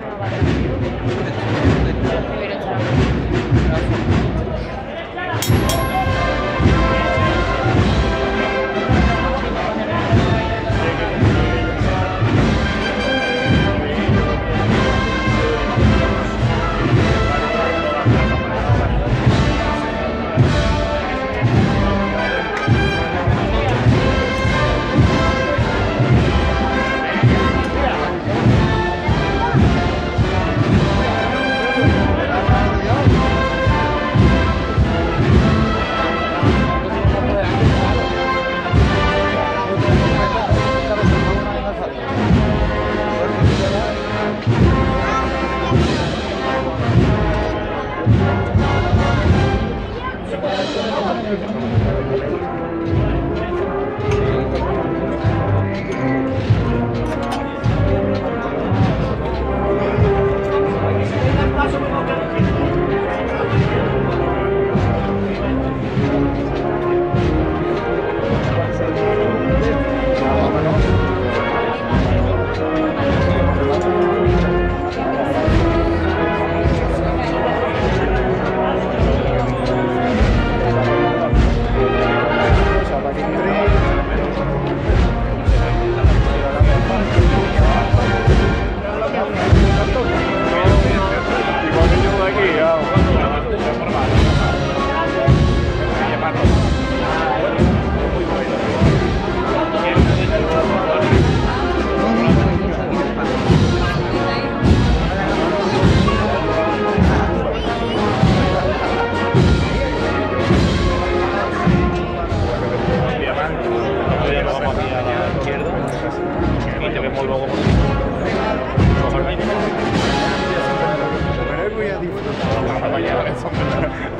nueva disfrutar.